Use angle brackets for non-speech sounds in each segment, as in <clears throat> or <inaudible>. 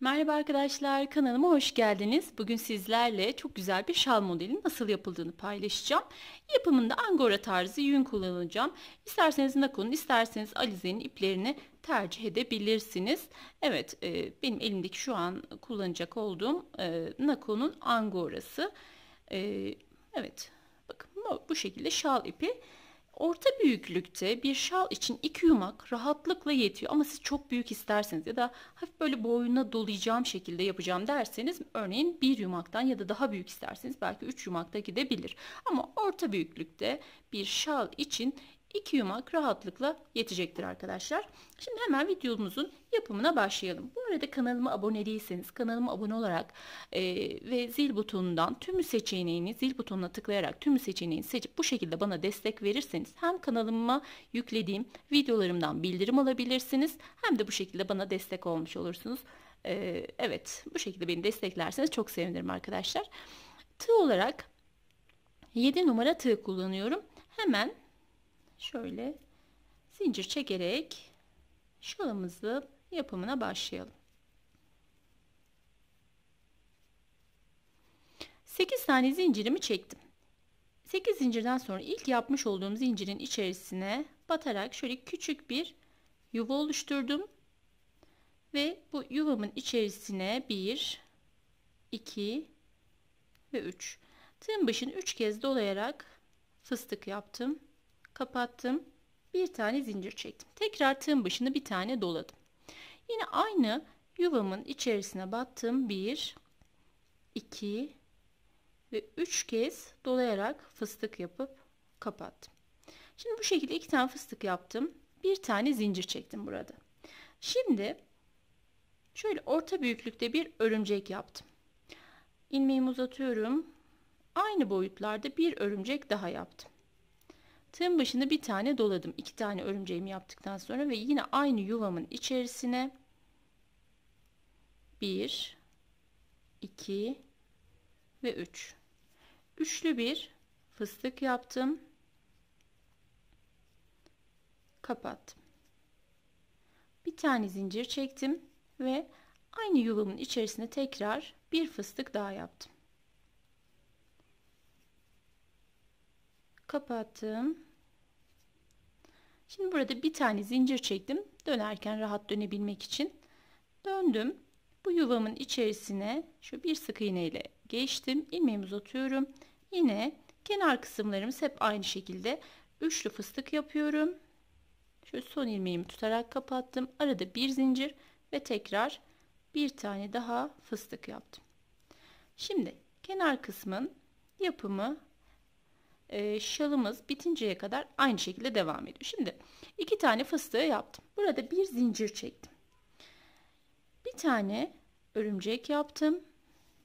Merhaba arkadaşlar, kanalıma hoş geldiniz. Bugün sizlerle çok güzel bir şal modelinin nasıl yapıldığını paylaşacağım. Yapımında angora tarzı yün kullanacağım. İsterseniz nakonun, isterseniz alizenin iplerini tercih edebilirsiniz. Evet, e, benim elimdeki şu an kullanacak olduğum e, nakonun angorası. E, evet, bakın bu, bu şekilde şal ipi. Orta büyüklükte bir şal için iki yumak rahatlıkla yetiyor ama siz çok büyük isterseniz ya da hafif böyle boyuna dolayacağım şekilde yapacağım derseniz örneğin bir yumaktan ya da daha büyük isterseniz belki üç yumakta gidebilir. Ama orta büyüklükte bir şal için 2 yumak rahatlıkla yetecektir arkadaşlar. Şimdi hemen videomuzun yapımına başlayalım. Bu arada kanalıma abone değilseniz kanalıma abone olarak e, ve zil butonundan tümü seçeneğini zil butonuna tıklayarak tümü seçeneğini seçip bu şekilde bana destek verirseniz hem kanalıma yüklediğim videolarımdan bildirim alabilirsiniz hem de bu şekilde bana destek olmuş olursunuz. E, evet bu şekilde beni desteklerseniz çok sevinirim arkadaşlar. Tığ olarak 7 numara tığ kullanıyorum. Hemen şöyle zincir çekerek şalımızı yapımına başlayalım. 8 tane zincirimi çektim. 8 zincirden sonra ilk yapmış olduğum zincirin içerisine batarak şöyle küçük bir yuva oluşturdum. Ve bu yuvamın içerisine 1 2 ve 3 tığın başını 3 kez dolayarak fıstık yaptım kapattım. Bir tane zincir çektim. Tekrar tığın başını bir tane doladım. Yine aynı yuvamın içerisine battım. 1 2 ve 3 kez dolayarak fıstık yapıp kapattım. Şimdi bu şekilde iki tane fıstık yaptım. Bir tane zincir çektim burada. Şimdi şöyle orta büyüklükte bir örümcek yaptım. İlmeğimi uzatıyorum. Aynı boyutlarda bir örümcek daha yaptım. Tığın başını bir tane doladım. iki tane örümceğimi yaptıktan sonra ve yine aynı yuvamın içerisine 1 2 ve 3 üçlü bir fıstık yaptım. Kapattım. Bir tane zincir çektim ve aynı yuvamın içerisine tekrar bir fıstık daha yaptım. Kapattım Şimdi burada bir tane zincir çektim. Dönerken rahat dönebilmek için. Döndüm. Bu yuvamın içerisine şu bir sık iğne ile geçtim. İlmeğimi uzatıyorum. Yine kenar kısımlarımız hep aynı şekilde üçlü fıstık yapıyorum. Şöyle son ilmeğimi tutarak kapattım. Arada bir zincir ve tekrar bir tane daha fıstık yaptım. Şimdi kenar kısmın yapımı e, şalımız bitinceye kadar aynı şekilde devam ediyor. Şimdi iki tane fıstığı yaptım. Burada bir zincir çektim. Bir tane örümcek yaptım.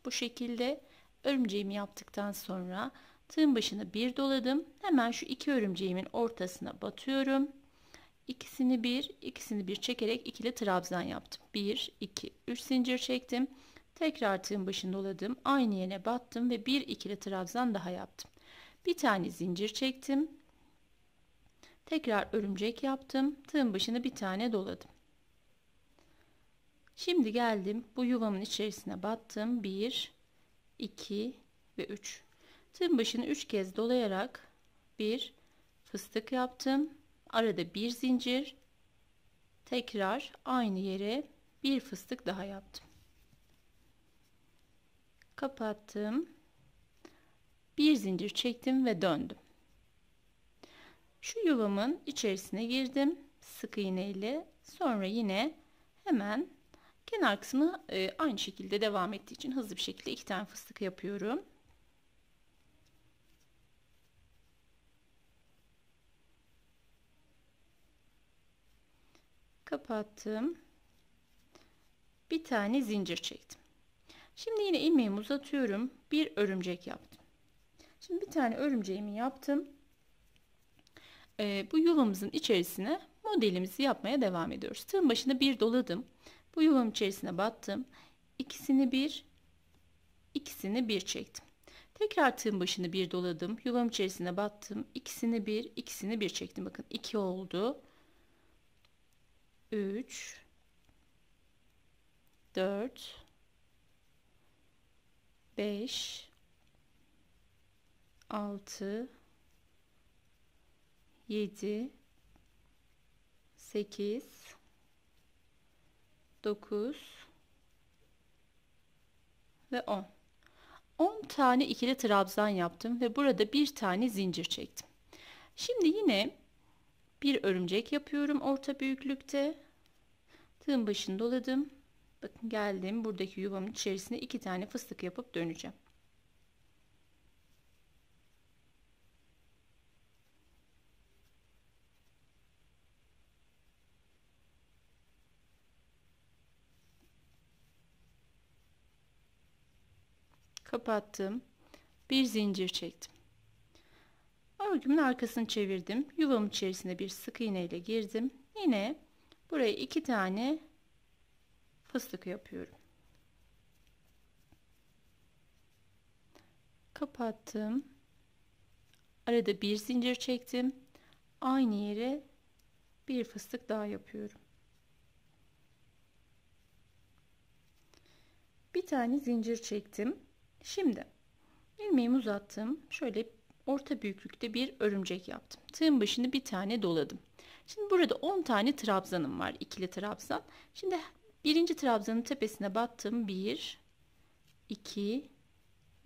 Bu şekilde örümceğimi yaptıktan sonra tığın başına bir doladım. Hemen şu iki örümceğimin ortasına batıyorum. İkisini bir, ikisini bir çekerek ikili trabzan yaptım. 1, 2, 3 zincir çektim. Tekrar tığın başını doladım. Aynı yerine battım ve bir ikili trabzan daha yaptım bir tane zincir çektim. Tekrar örümcek yaptım. Tığın başını bir tane doladım. Şimdi geldim. Bu yuvamın içerisine battım. 1 2 ve 3 tığın başını 3 kez dolayarak bir fıstık yaptım. Arada bir zincir. Tekrar aynı yere bir fıstık daha yaptım. Kapattım bir zincir çektim ve döndüm. Şu yuvamın içerisine girdim sık iğne ile sonra yine hemen kenar kısmı e, aynı şekilde devam ettiği için hızlı bir şekilde iki tane fıstık yapıyorum. Kapattım. Bir tane zincir çektim. Şimdi yine ilmeğimi uzatıyorum. Bir örümcek yaptım. Şimdi bir tane örümceğimi yaptım. Ee, bu yuvamızın içerisine modelimizi yapmaya devam ediyoruz. Tığın başına bir doladım. Bu yuvam içerisine battım. İkisini bir, ikisini bir çektim. Tekrar tığın başını bir doladım. Yuvam içerisine battım. İkisini bir, ikisini bir çektim. Bakın iki oldu. Üç, 4 5 6 7 8 9 ve 10 10 tane ikili trabzan yaptım ve burada bir tane zincir çektim. Şimdi yine bir örümcek yapıyorum orta büyüklükte. Tığın başını doladım. Bakın geldim buradaki yuvamın içerisine iki tane fıstık yapıp döneceğim kapattım bir zincir çektim. Örgümün arkasını çevirdim yuvamın içerisine bir sık iğne ile girdim. Yine buraya iki tane fıstık yapıyorum. Kapattım. Arada bir zincir çektim. Aynı yere bir fıstık daha yapıyorum. Bir tane zincir çektim Şimdi ilmeğimi uzattım. Şöyle orta büyüklükte bir örümcek yaptım. Tığın başını bir tane doladım. Şimdi burada 10 tane trabzanım var. ikili trabzan. Şimdi birinci trabzanın tepesine battım. 1, 2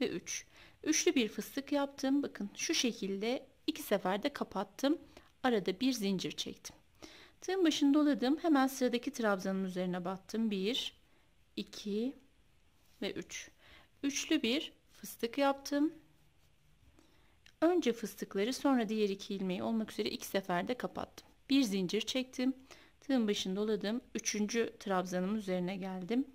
ve 3. Üçlü bir fıstık yaptım. Bakın şu şekilde iki seferde kapattım. Arada bir zincir çektim. Tığın başını doladım. Hemen sıradaki trabzanın üzerine battım. 1, 2 ve 3 üçlü bir fıstık yaptım. Önce fıstıkları sonra diğer iki ilmeği olmak üzere iki seferde kapattım. Bir zincir çektim. Tığın başını doladım. Üçüncü trabzanımın üzerine geldim.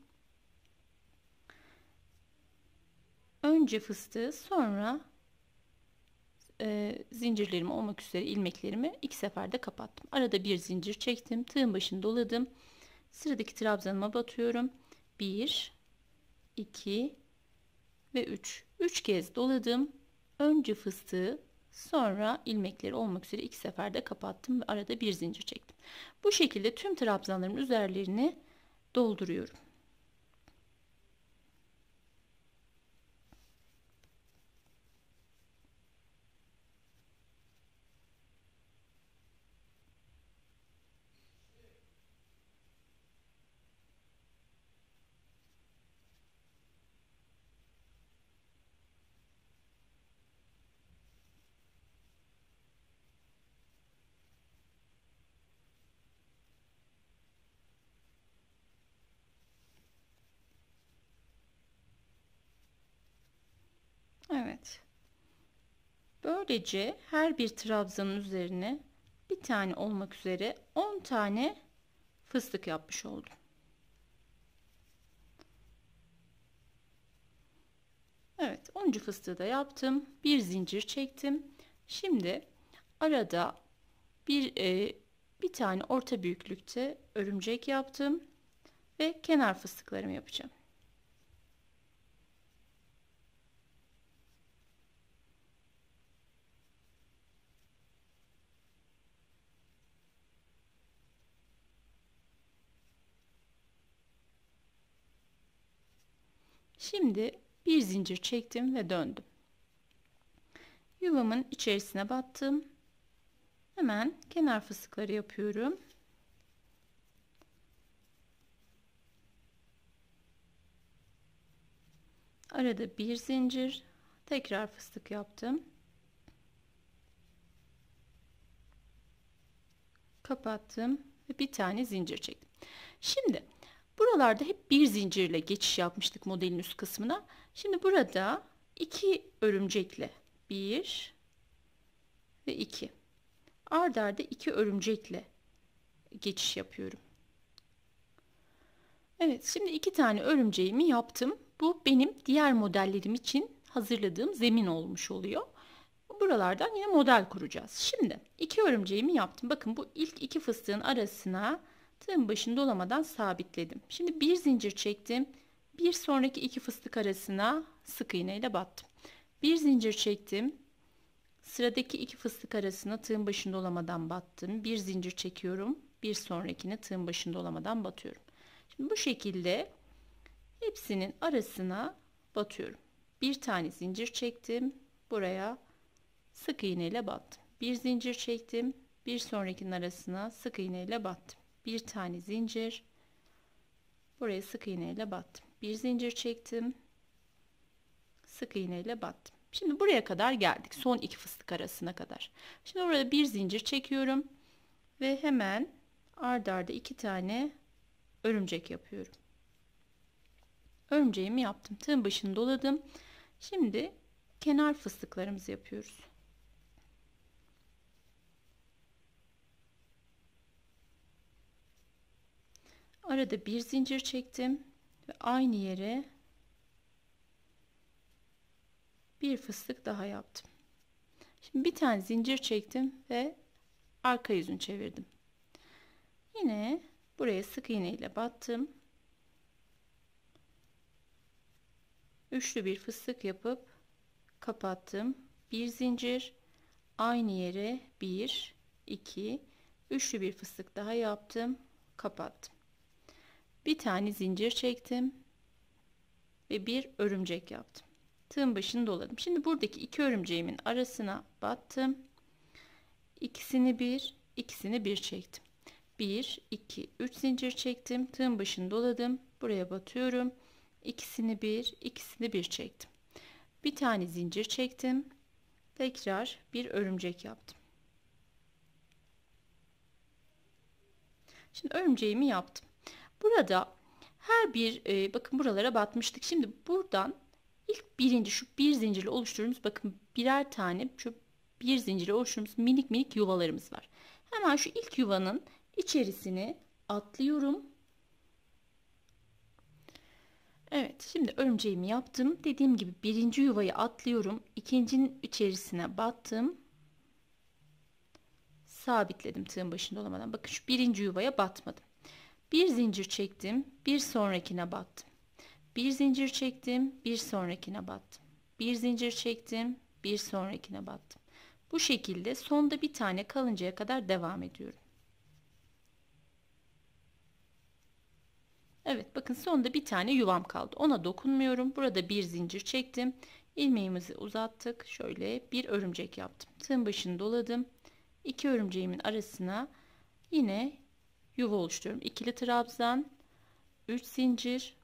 Önce fıstığı sonra e, zincirlerimi olmak üzere ilmeklerimi iki seferde kapattım. Arada bir zincir çektim. Tığın başını doladım. Sıradaki trabzanıma batıyorum. 1 2 ve 3. 3 kez doladım. Önce fıstığı sonra ilmekleri olmak üzere iki seferde kapattım ve arada bir zincir çektim. Bu şekilde tüm trabzanların üzerlerini dolduruyorum. Evet. Böylece her bir trabzanın üzerine bir tane olmak üzere 10 tane fıstık yapmış oldum. Evet 10. fıstığı da yaptım. Bir zincir çektim. Şimdi arada bir e, bir tane orta büyüklükte örümcek yaptım ve kenar fıstıklarımı yapacağım. Şimdi bir zincir çektim ve döndüm. Yuvamın içerisine battım. Hemen kenar fıstıkları yapıyorum. Arada bir zincir, tekrar fıstık yaptım. Kapattım ve bir tane zincir çektim. Şimdi Buralarda hep bir zincirle geçiş yapmıştık modelin üst kısmına. Şimdi burada iki örümcekle bir ve iki. Ard arda iki örümcekle geçiş yapıyorum. Evet şimdi iki tane örümceğimi yaptım. Bu benim diğer modellerim için hazırladığım zemin olmuş oluyor. Buralardan yine model kuracağız. Şimdi iki örümceğimi yaptım. Bakın bu ilk iki fıstığın arasına tığın başını dolamadan sabitledim. Şimdi bir zincir çektim. Bir sonraki iki fıstık arasına sık iğne ile battım. Bir zincir çektim. Sıradaki iki fıstık arasına tığın başını dolamadan battım. Bir zincir çekiyorum. Bir sonrakine tığın başını dolamadan batıyorum. Şimdi bu şekilde hepsinin arasına batıyorum. Bir tane zincir çektim. Buraya sık iğne ile battım. Bir zincir çektim. Bir sonrakinin arasına sık iğne ile battım. Bir tane zincir. Buraya sık iğne ile battım. Bir zincir çektim. Sık iğne ile battım. Şimdi buraya kadar geldik. Son iki fıstık arasına kadar. Şimdi orada bir zincir çekiyorum. Ve hemen ard arda iki tane örümcek yapıyorum. Örümceğimi yaptım. Tığın başını doladım. Şimdi kenar fıstıklarımızı yapıyoruz. Arada bir zincir çektim ve aynı yere bir fıstık daha yaptım. Şimdi bir tane zincir çektim ve arka yüzünü çevirdim. Yine buraya sık iğne ile battım. Üçlü bir fıstık yapıp kapattım. Bir zincir aynı yere bir, iki, üçlü bir fıstık daha yaptım. Kapattım. Bir tane zincir çektim ve bir örümcek yaptım. Tığın başını doladım. Şimdi buradaki iki örümceğimin arasına battım. İkisini bir, ikisini bir çektim. 1, 2, 3 zincir çektim. Tığın başını doladım. Buraya batıyorum. İkisini bir, ikisini bir çektim. Bir tane zincir çektim. Tekrar bir örümcek yaptım. Şimdi örümceğimi yaptım. Burada her bir e, bakın buralara batmıştık. Şimdi buradan ilk birinci şu bir zincirle oluşturduğumuz bakın birer tane şu bir zincirle oluşturduğumuz minik minik yuvalarımız var. Hemen şu ilk yuvanın içerisine atlıyorum. Evet şimdi örümceğimi yaptım. Dediğim gibi birinci yuvayı atlıyorum. ikincinin içerisine battım. Sabitledim tığın başında olamadan. Bakın şu birinci yuvaya batmadım. Bir zincir çektim. Bir sonrakine battım. Bir zincir çektim. Bir sonrakine battım. Bir zincir çektim. Bir sonrakine battım. Bu şekilde sonda bir tane kalıncaya kadar devam ediyorum. Evet bakın sonda bir tane yuvam kaldı. Ona dokunmuyorum. Burada bir zincir çektim. ilmeğimizi uzattık. Şöyle bir örümcek yaptım. Tığın başını doladım. İki örümceğimin arasına yine yuva oluşturuyorum. İkili trabzan, 3 zincir,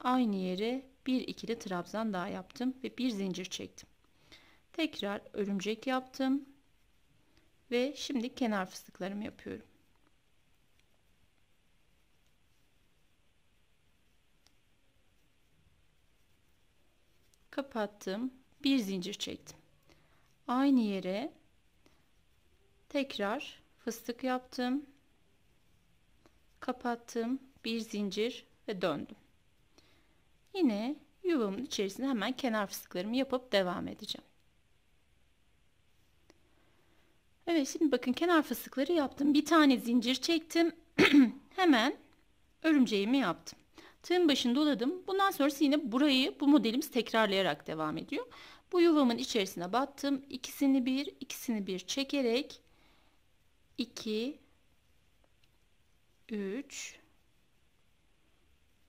aynı yere bir ikili trabzan daha yaptım ve bir zincir çektim. Tekrar örümcek yaptım ve şimdi kenar fıstıklarımı yapıyorum. kapattım bir zincir çektim aynı yere tekrar fıstık yaptım kapattım bir zincir ve döndüm yine yuvamın içerisinde hemen kenar fıstıklarımı yapıp devam edeceğim Evet şimdi bakın kenar fıstıkları yaptım bir tane zincir çektim <clears throat> hemen örümceğimi yaptım Tığın başını doladım. Bundan sonrası yine burayı bu modelimiz tekrarlayarak devam ediyor. Bu yuvamın içerisine battım. İkisini bir, ikisini bir çekerek 2 3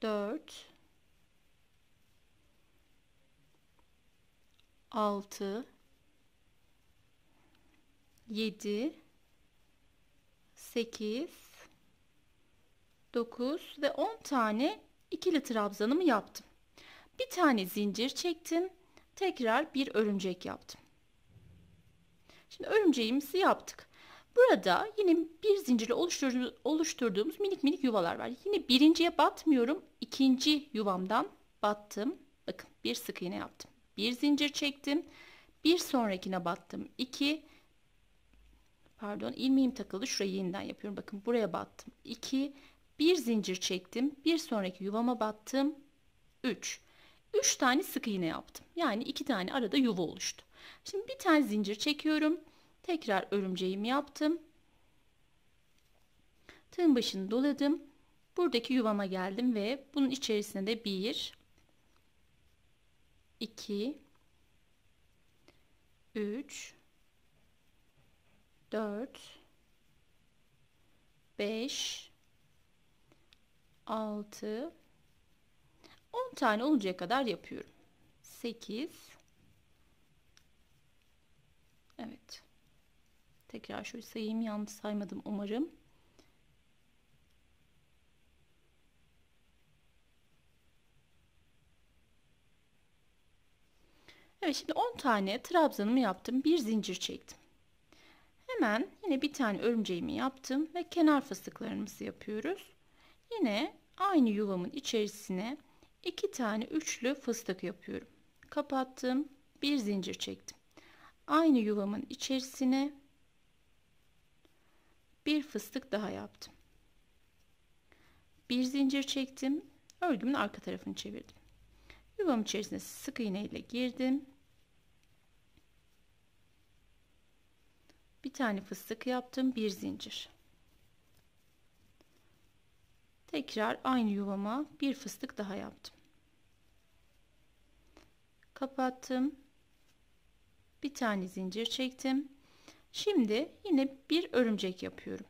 4 6 7 8 9 ve 10 tane ikili trabzanımı yaptım. Bir tane zincir çektim. Tekrar bir örümcek yaptım. Şimdi örümceğimizi yaptık. Burada yine bir zincirle oluşturduğumuz, oluşturduğumuz minik minik yuvalar var. Yine birinciye batmıyorum. İkinci yuvamdan battım. Bakın bir sık iğne yaptım. Bir zincir çektim. Bir sonrakine battım. İki. Pardon ilmeğim takıldı. Şurayı yeniden yapıyorum. Bakın buraya battım. İki bir zincir çektim. Bir sonraki yuvama battım. 3. 3 tane sık iğne yaptım. Yani 2 tane arada yuva oluştu. Şimdi bir tane zincir çekiyorum. Tekrar örümceğimi yaptım. Tığın başını doladım. Buradaki yuvama geldim ve bunun içerisine de 1 2 3 4 5 6 10 tane oluncaya kadar yapıyorum. 8 Evet. Tekrar şöyle sayayım. Yanlış saymadım umarım. Evet şimdi 10 tane trabzanımı yaptım. Bir zincir çektim. Hemen yine bir tane örümceğimi yaptım ve kenar fıstıklarımızı yapıyoruz. Yine aynı yuvamın içerisine iki tane üçlü fıstık yapıyorum. Kapattım. Bir zincir çektim. Aynı yuvamın içerisine bir fıstık daha yaptım. Bir zincir çektim. Örgümün arka tarafını çevirdim. Yuvam içerisine sık iğne ile girdim. Bir tane fıstık yaptım. Bir zincir. Tekrar aynı yuvama bir fıstık daha yaptım. Kapattım. Bir tane zincir çektim. Şimdi yine bir örümcek yapıyorum.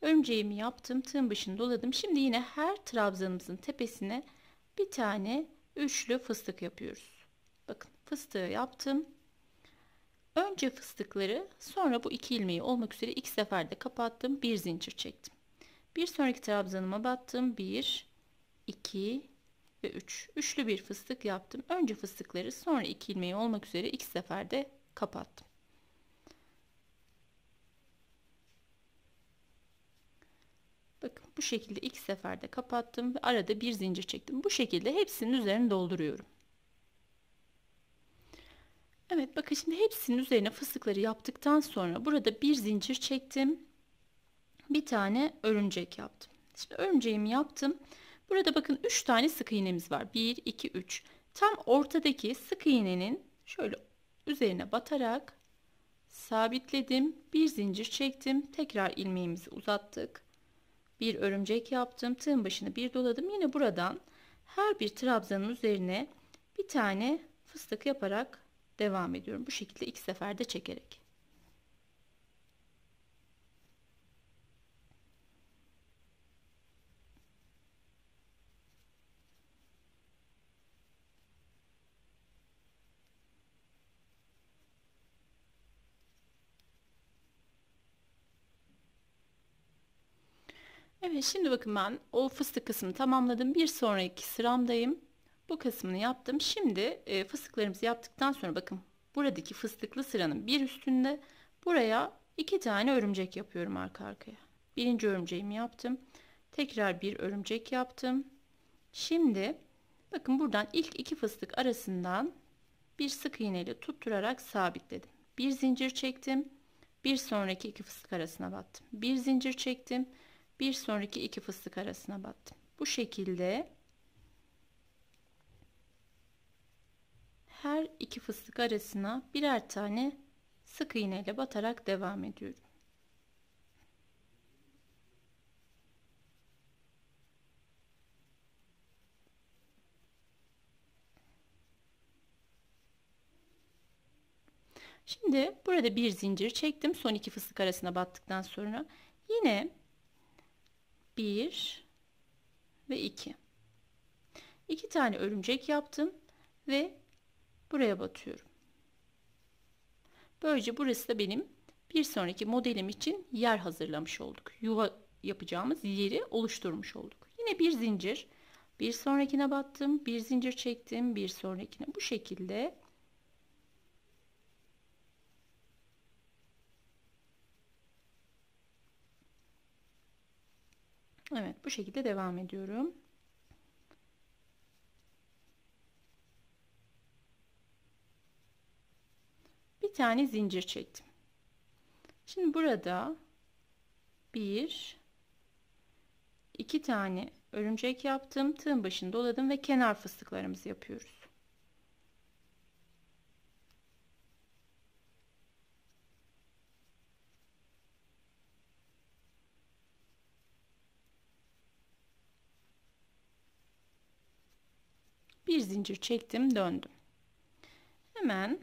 Örümceğimi yaptım. Tığın başını doladım. Şimdi yine her trabzanımızın tepesine bir tane üçlü fıstık yapıyoruz. Bakın fıstığı yaptım. Önce fıstıkları sonra bu iki ilmeği olmak üzere iki seferde kapattım. Bir zincir çektim. Bir sonraki trabzanıma battım. Bir, iki ve üç. Üçlü bir fıstık yaptım. Önce fıstıkları sonra iki ilmeği olmak üzere iki seferde kapattım. Bakın bu şekilde ilk seferde kapattım ve arada bir zincir çektim. Bu şekilde hepsinin üzerine dolduruyorum. Evet bakın şimdi hepsinin üzerine fıstıkları yaptıktan sonra burada bir zincir çektim. Bir tane örümcek yaptım. Şimdi örümceğimi yaptım. Burada bakın 3 tane sık iğnemiz var. 1, 2, 3. Tam ortadaki sık iğnenin şöyle üzerine batarak sabitledim. Bir zincir çektim. Tekrar ilmeğimizi uzattık. Bir örümcek yaptım. Tığın başını bir doladım. Yine buradan her bir trabzanın üzerine bir tane fıstık yaparak devam ediyorum. Bu şekilde iki seferde çekerek. Evet şimdi bakın ben o fıstık kısmını tamamladım. Bir sonraki sıramdayım. Bu kısmını yaptım. Şimdi e, fıstıklarımızı yaptıktan sonra bakın buradaki fıstıklı sıranın bir üstünde buraya iki tane örümcek yapıyorum arka arkaya. Birinci örümceğimi yaptım. Tekrar bir örümcek yaptım. Şimdi bakın buradan ilk iki fıstık arasından bir sık iğne ile tutturarak sabitledim. Bir zincir çektim. Bir sonraki iki fıstık arasına battım. Bir zincir çektim. Bir sonraki iki fıstık arasına battım. Bu şekilde her iki fıstık arasına birer tane sık iğne ile batarak devam ediyorum. Şimdi burada bir zincir çektim. Son iki fıstık arasına battıktan sonra yine bir ve iki. İki tane örümcek yaptım ve buraya batıyorum. Böylece burası da benim bir sonraki modelim için yer hazırlamış olduk. Yuva yapacağımız yeri oluşturmuş olduk. Yine bir zincir. Bir sonrakine battım. Bir zincir çektim. Bir sonrakine. Bu şekilde Evet bu şekilde devam ediyorum. Bir tane zincir çektim. Şimdi burada bir iki tane örümcek yaptım. Tığın başını doladım ve kenar fıstıklarımızı yapıyoruz. zincir çektim döndüm. Hemen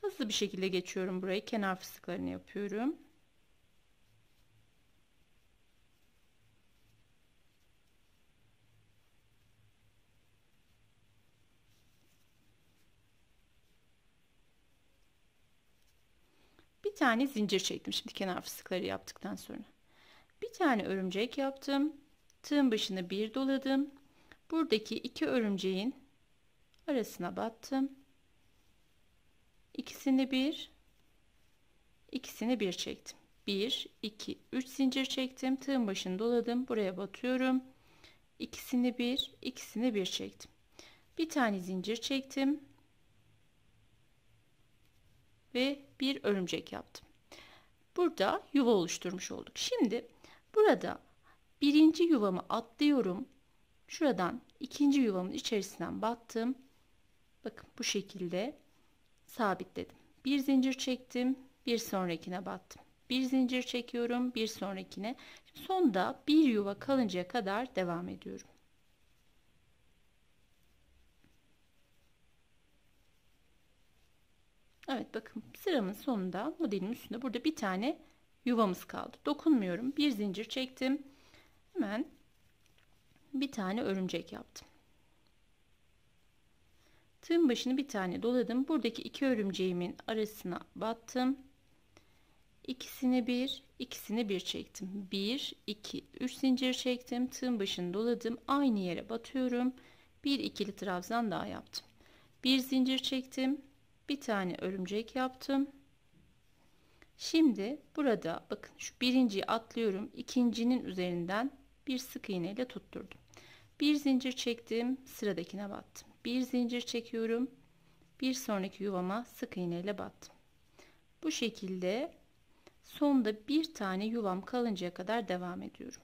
hızlı bir şekilde geçiyorum burayı. Kenar fıstıklarını yapıyorum. Bir tane zincir çektim. Şimdi kenar fıstıkları yaptıktan sonra. Bir tane örümcek yaptım. Tığın başını bir doladım. Buradaki iki örümceğin arasına battım. İkisini bir, ikisini bir çektim. 1, 2, 3 zincir çektim. Tığın başını doladım. Buraya batıyorum. İkisini bir, ikisini bir çektim. Bir tane zincir çektim. Ve bir örümcek yaptım. Burada yuva oluşturmuş olduk. Şimdi burada birinci yuvamı atlıyorum. Şuradan ikinci yuvamın içerisinden battım. Bakın bu şekilde sabitledim. Bir zincir çektim. Bir sonrakine battım. Bir zincir çekiyorum. Bir sonrakine. Sonda bir yuva kalıncaya kadar devam ediyorum. Evet bakın sıramın sonunda modelimin üstünde burada bir tane yuvamız kaldı. Dokunmuyorum. Bir zincir çektim. Hemen bir tane örümcek yaptım. Tığın başını bir tane doladım. Buradaki iki örümceğimin arasına battım. İkisini bir, ikisini bir çektim. Bir, iki, üç zincir çektim. Tığın başını doladım. Aynı yere batıyorum. Bir ikili trabzan daha yaptım. Bir zincir çektim. Bir tane örümcek yaptım. Şimdi burada bakın şu birinciyi atlıyorum. ikincinin üzerinden bir sık iğne ile tutturdum. Bir zincir çektim. Sıradakine battım. Bir zincir çekiyorum. Bir sonraki yuvama sık iğne ile battım. Bu şekilde sonda bir tane yuvam kalıncaya kadar devam ediyorum.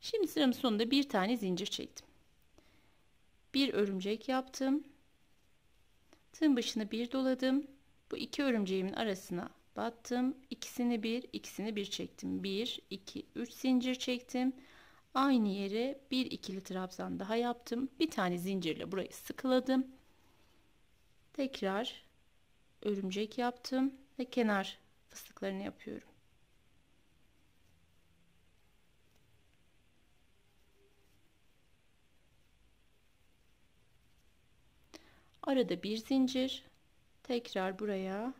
Şimdi sıramın sonunda bir tane zincir çektim. Bir örümcek yaptım. Tığın başına bir doladım. Bu iki örümceğimin arasına battım. İkisini bir, ikisini bir çektim. Bir, iki, üç zincir çektim. Aynı yere bir ikili trabzan daha yaptım. Bir tane zincirle burayı sıkıladım. Tekrar örümcek yaptım ve kenar fıstıklarını yapıyorum. Arada bir zincir. Tekrar buraya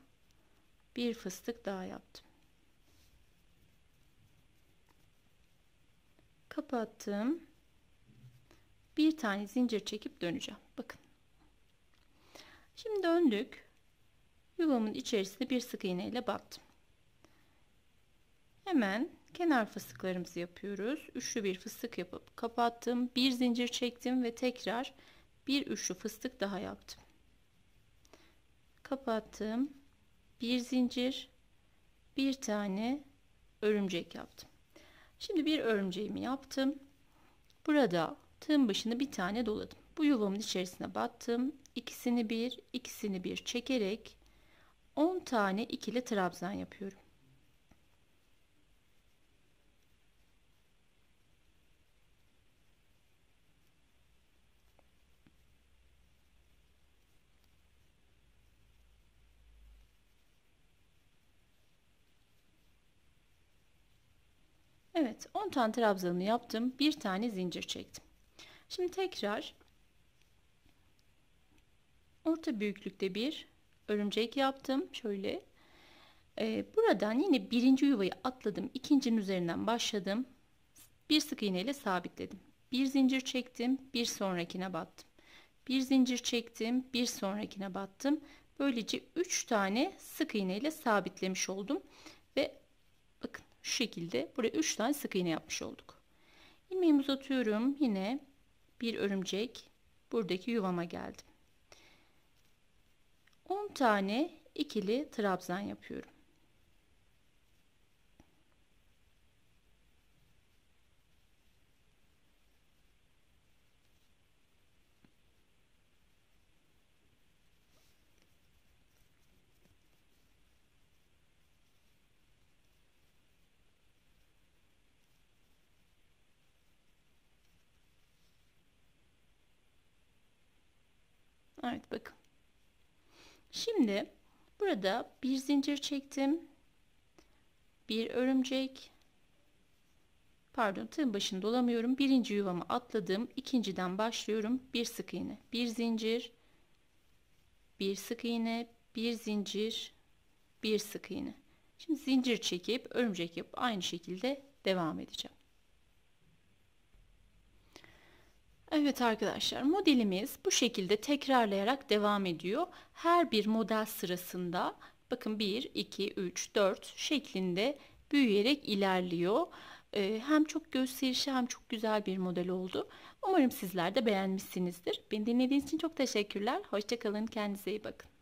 bir fıstık daha yaptım. Kapattım. Bir tane zincir çekip döneceğim. Bakın. Şimdi döndük. Yuvamın içerisine bir sık iğne ile battım. Hemen kenar fıstıklarımızı yapıyoruz. Üçlü bir fıstık yapıp kapattım. Bir zincir çektim ve tekrar bir üçlü fıstık daha yaptım. Kapattım. Bir zincir, bir tane örümcek yaptım. Şimdi bir örümceğimi yaptım. Burada tığın başını bir tane doladım. Bu yuvamın içerisine battım. İkisini bir, ikisini bir çekerek 10 tane ikili trabzan yapıyorum. Evet 10 tane trabzanımı yaptım. Bir tane zincir çektim. Şimdi tekrar orta büyüklükte bir örümcek yaptım. Şöyle. Ee, buradan yine birinci yuvayı atladım. ikincinin üzerinden başladım. Bir sık iğne ile sabitledim. Bir zincir çektim. Bir sonrakine battım. Bir zincir çektim. Bir sonrakine battım. Böylece 3 tane sık iğne ile sabitlemiş oldum. Şu şekilde buraya 3 tane sık iğne yapmış olduk. İlmeğimi uzatıyorum. Yine bir örümcek buradaki yuvama geldim. 10 tane ikili trabzan yapıyorum. Evet bakın. Şimdi burada bir zincir çektim. Bir örümcek. Pardon tığın başını dolamıyorum. Birinci yuvamı atladım. ikinciden başlıyorum. Bir sık iğne. Bir zincir. bir sık iğne, bir zincir, bir sık iğne. Şimdi zincir çekip örümcek yapıp aynı şekilde devam edeceğim. Evet arkadaşlar modelimiz bu şekilde tekrarlayarak devam ediyor. Her bir model sırasında bakın 1, 2, 3, 4 şeklinde büyüyerek ilerliyor. Ee, hem çok gösterişli hem çok güzel bir model oldu. Umarım sizler de beğenmişsinizdir. Beni dinlediğiniz için çok teşekkürler. Hoşçakalın. Kendinize iyi bakın.